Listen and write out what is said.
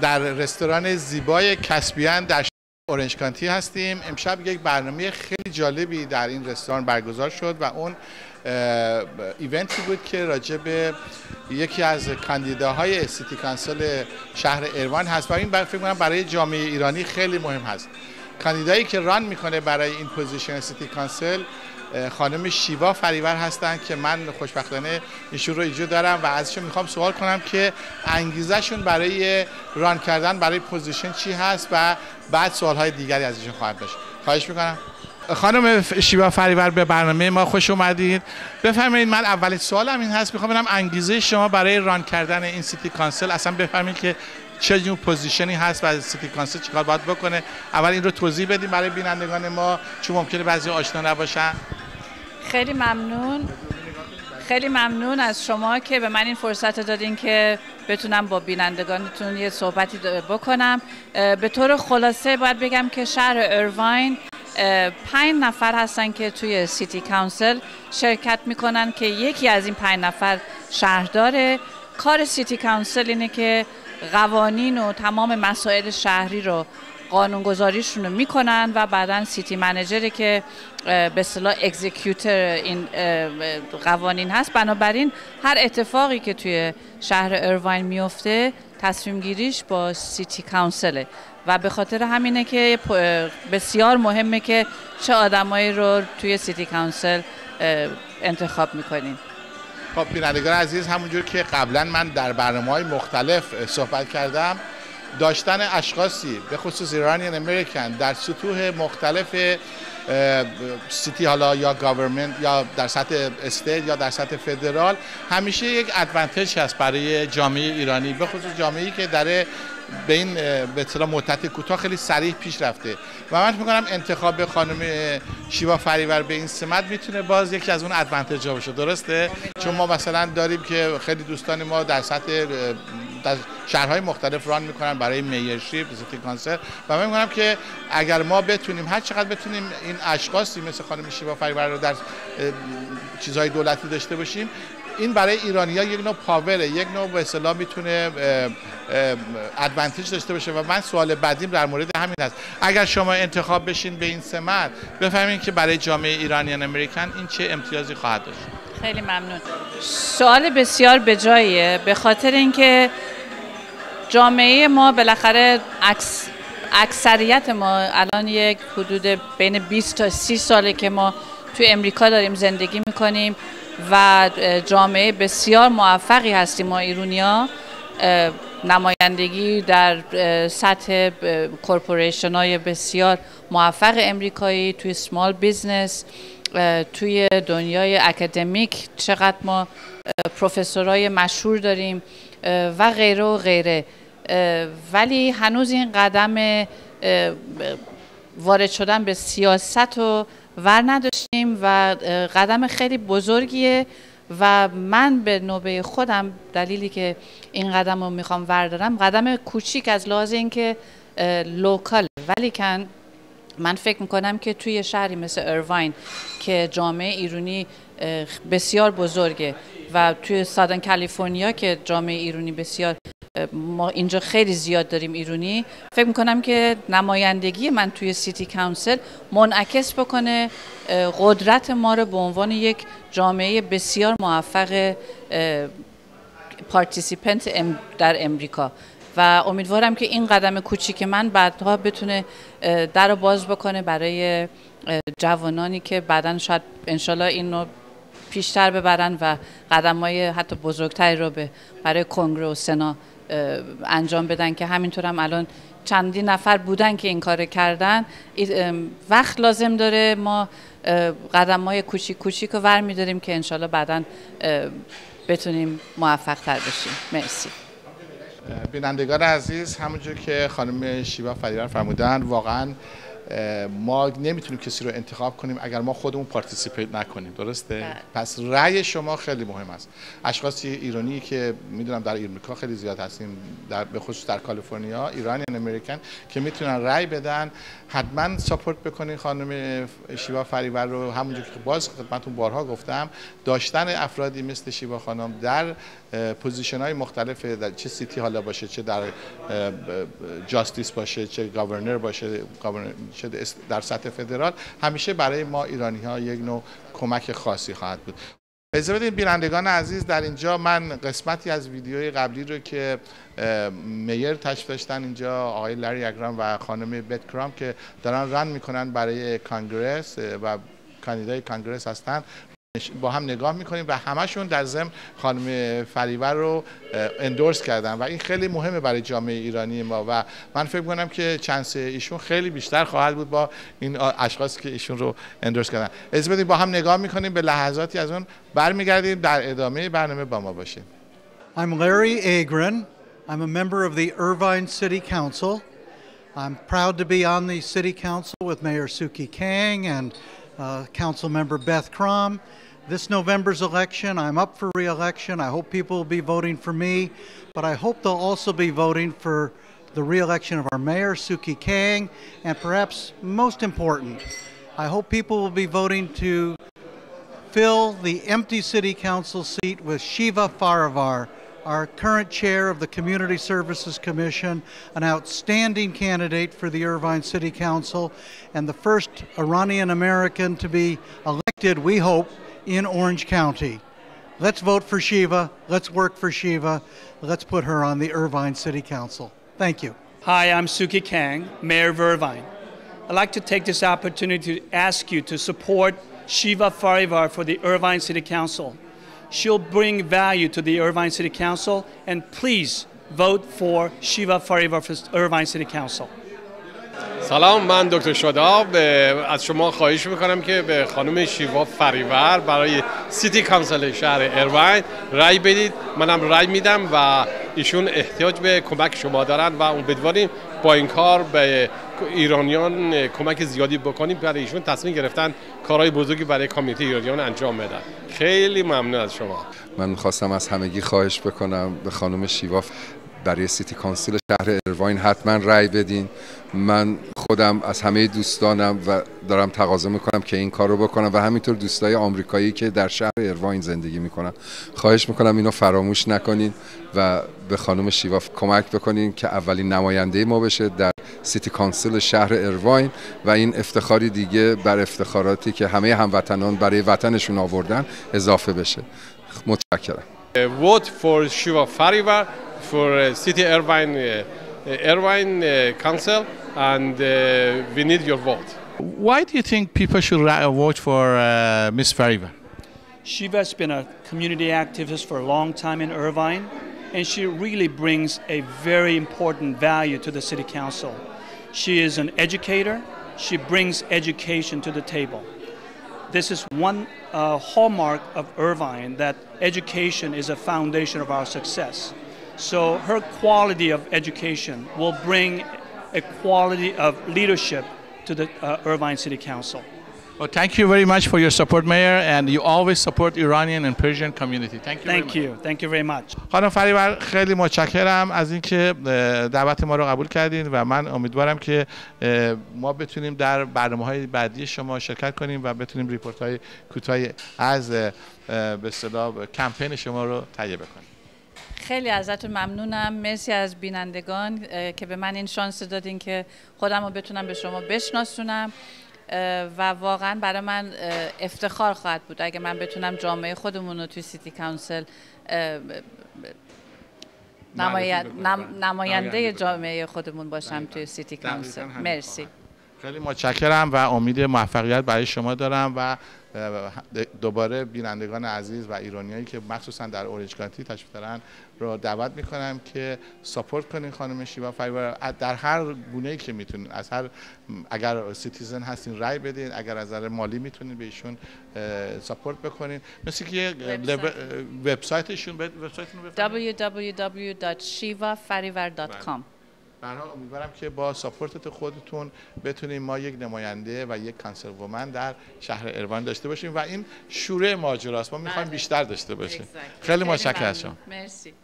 در رستوران زیبای کسبیان در اورنج کانتی هستیم. امشب یک برنامه خیلی جالبی در این رستوران برگزار شد و اون event ی بود که راجع به یکی از کاندیداهای city council شهر ارواین هست و این فکر کنم برای جامعه ایرانی خیلی مهم هست. کاندیدایی که run می‌کنه برای این position city council خانم شیوا فریور هستن که من خوشبختانه ایشون رو اینجا دارم و ازشون می‌خوام سوال کنم که انگیزشون برای run کردن برای position چی هست و بعد سوال های دیگری از ایشون خواهم داشت. خواهش می‌کنم. خانم شیوا فریور به برنامه ما خوش اومدید. بفرمایید من اولین سوالم این هست می‌خوام ببینم انگیزه شما برای run کردن این city council. اصلا بفرمایید که چه جور position ی هست و city council چیکار باید بکنه. اول این رو توضیح بدیم برای بینندگان ما چون ممکنه بعضی آشنا نباشن. خیلی ممنون. خیلی ممنون از شما که به من این فرصت دادین که بتونم با بینندگانتون یه صحبتی بکنم. به طور خلاصه باید بگم که شهر ارواین پنج نفر هستن که توی city council شرکت می‌کنن که یکی از این پنج نفر شهرداره. کار city council اینه که قوانین و تمام مسائل شهری رو قانونگذاریشون رو می‌کنن و بعدا city manager ی که به اصطلاح اکزیکیوتر این قوانین هست. بنابراین هر اتفاقی که توی شهر ارواین میفته تصمیم گیریش با سیتی کانسله. و به خاطر همینه که بسیار مهمه که چه آدمایی رو توی سیتی کانسل انتخاب می‌کنیم. خب بینندگان عزیز همونجور که قبلا من در برنامه های مختلف صحبت کردم داشتن اشخاصی به خصوص ایرانیان امریکن در سطوح مختلف city حالا یا government یا در سطح state یا در سطح federal همیشه یک advantage هست برای جامعه ایرانی به خصوص جامعه‌ای که در به این به اصطلاح مدت کوتاه خیلی سریع پیش رفته. و من فکر می‌کنم انتخاب خانم شیوا فریور به این سمت می‌تونه باز یکی از اون advantage باشه. درسته؟ چون ما مثلا داریم که خیلی دوستان ما در سطح در شهرهای مختلف run می‌کنن برای mayorship city council و من میگم که اگر ما بتونیم هر چقدر بتونیم این اشخاصی مثل خانم شیوا فریور رو در چیزهای دولتی داشته باشیم این برای ایرانی ها یک نوع پاوره یک نوع به اصطلاح می‌تونه ادوانتج داشته باشه. و من سوال بعدیم در مورد همین است اگر شما انتخاب بشین به این سمت بفهمین که برای جامعه ایرانیان امریکن این چه امتیازی خواهد داشت. خیلی ممنون. سوال بسیار به جاییه به خاطر اینکه جامعه ما بالاخره اکثریت ما الان یک حدود بین 20 تا 30 ساله که ما توی امریکا داریم زندگی می‌کنیم و جامعه بسیار موفقی هستیم. ما ایرونیا نمایندگی در سطح corporation های بسیار موفق امریکایی توی small business توی دنیای اکادمیک چقدر ما پروفسورای مشهور داریم و غیره و غیره. ولی هنوز این قدم وارد شدن به سیاست و ور نداشتیم و قدم خیلی بزرگیه و من به نوبه خودم دلیلی که این قدم رو می‌خوام وردارم قدم کوچیک از لحاظ اینکه لوکال ولی کن من فکر می‌کنم که توی شهری مثل ارواین که جامعه ایرونی بسیار بزرگه و توی Southern کالیفرنیا که جامعه ایرونی بسیار ما اینجا خیلی زیاد داریم ایرونی فکر می‌کنم که نمایندگی من توی City Council منعکس بکنه قدرت ما رو به عنوان یک جامعه بسیار موفق participant در امریکا. و امیدوارم که این قدم کوچیک من بعدها بتونه در رو باز بکنه برای جوانانی که بعدا شاید انشالله این رو پیشتر ببرن و قدم های حتی بزرگتری رو به برای کنگره و سنا انجام بدن که همینطور هم الان چندی نفر بودن که این کار کردن. وقت لازم داره. ما قدم های کوچیک کوچیک رو ور میداریم که انشالله بعدا بتونیم موفق تر بشیم. مرسی. بینندگان عزیز همونجور که خانم شیوا فریور فرمودن واقعا ما نمی‌تونیم کسی رو انتخاب کنیم اگر ما خودمون participate نکنیم درسته؟ بله. پس رأی شما خیلی مهم است. اشخاصی ایرانی که می‌دونم در امریکا خیلی زیاد هستیم در به خصوص در کالیفرنیا ایرانی American که می‌تونن رأی بدن حتما support بکنین خانم شیوا فریور رو. همونجور که باز خدمتتون بارها گفتم داشتن افرادی مثل شیوا خانم در position های مختلف در چه city حالا باشه چه در justice باشه چه governor باشه چه در سطح فدرال همیشه برای ما ایرانی ها یک نوع کمک خاصی خواهد بود. اجازه بدین بینندگان عزیز در اینجا من قسمتی از ویدیوی قبلی رو که mayor تشریف داشتن اینجا آقای لری اگرام و خانم بت کرام که دارن run می‌کنن برای Congress و کاندیدای Congress هستن. با هم نگاه می‌کنیم و همشون در ضمن خانم فریور رو اندورس کردن و این خیلی مهمه برای جامعه ایرانی ما و من فکر کنم که چانس ایشون خیلی بیشتر خواهد بود با این اشخاصی که ایشون رو اندورس کردن از بدیم با هم نگاه می‌کنیم به لحظاتی از اون برمیگردیم در ادامه برنامه با ما باشیم I'm Larry Agron. I'm a member of the Irvine City Council. I'm proud to be on the City Council with Mayor Suki Kang and uh, Council Member Beth Crom. This November's election, I'm up for re-election. I hope people will be voting for me, but I hope they'll also be voting for the re-election of our mayor, Suki Kang, and perhaps most important, I hope people will be voting to fill the empty city council seat with Shiva Faravar, our current chair of the Community Services Commission, an outstanding candidate for the Irvine City Council, and the first Iranian American to be elected, we hope, in Orange County. Let's vote for Shiva. Let's work for Shiva. Let's put her on the Irvine City Council. Thank you. Hi, I'm Suki Kang, Mayor of Irvine. I'd like to take this opportunity to ask you to support Shiva Farivar for the Irvine City Council. She'll bring value to the Irvine City Council, and please vote for Shiva Farivar for Irvine City Council. سلام من دکتر شاداب از شما خواهش می‌کنم که به خانم شیوا فریور برای City Council شهر اروین رای بدید منم رای میدم و ایشون احتیاج به کمک شما دارن و امیدواریم با این کار به ایرانیان کمک زیادی بکنیم. برای ایشون تصمیم گرفتن کارهای بزرگی برای community ایرانیان انجام بدن. خیلی ممنون از شما. من می‌خواستم از همگی خواهش بکنم به خانم شیوا برای City Council شهر ارواین حتما رأی بدین. من خودم از همه دوستانم و دارم تقاضا می‌کنم که این کار رو بکنم و همینطور دوستای آمریکایی که در شهر ارواین زندگی می‌کنن. خواهش می‌کنم اینو فراموش نکنین و به خانم شیوا کمک بکنین که اولین نماینده ما بشه در City Council شهر ارواین و این افتخاری دیگه بر افتخاراتی که همه هموطنان برای وطنشون آوردن اضافه بشه. متشکرم. Vote for Shiva Farivar. For uh, City Irvine, uh, Irvine uh, Council, and uh, we need your vote. Why do you think people should ra- vote for uh, Miss Fariva? Shiva's been a community activist for a long time in Irvine, and she really brings a very important value to the City Council. She is an educator, she brings education to the table. This is one uh, hallmark of Irvine that education is a foundation of our success. So her quality of education will bring a quality of leadership to the uh, Irvine City Council. Well, thank you very much for your support, Mayor, and you always support Iranian and Persian community. Thank you. very Thank much. you. Thank you very much. خانم فریبر خیلی متشکرم از اینکه اه، دعوت ما رو قبول کردین و من امیدوارم که اه، ما بتونیم در برنامه های بعدی شما شرکت کنیم و بتونیم ریپورت های کوتاهی از اه، اه، به اصطلاح کمپین شما رو تهیه بکنیم خیلی ازتون ممنونم. مرسی از بینندگان که به من این شانس دادین که خودم رو بتونم به شما بشناسونم. و واقعا برای من افتخار خواهد بود اگه من بتونم جامعه خودمون رو توی City Council نماینده. جامعه خودمون باشم توی City Council. مرسی. خیلی متشکرم و امید موفقیت برای شما دارم و دوباره بینندگان عزیز و ایرانیایی که مخصوصا در Orange County تشریف دارن رو دعوت می‌کنم که support کنین خانم شیوا فریور در هر گونه ای که می‌تونین از هر اگر citizen هستین رای بدین اگر از نظر مالی می‌تونین به ایشون support بکنین. مثل که یه وبسایت. وبسایتشون وبسایتتون www.shivafarivar.com برای امیدوارم که با ساپورتت خودتون بتونیم ما یک نماینده و یک کانسل وومن در شهر اروان داشته باشیم و این شوره ماجراست. ما می‌خوایم بله. بیشتر داشته باشیم. خیلی متشکرم مرسی.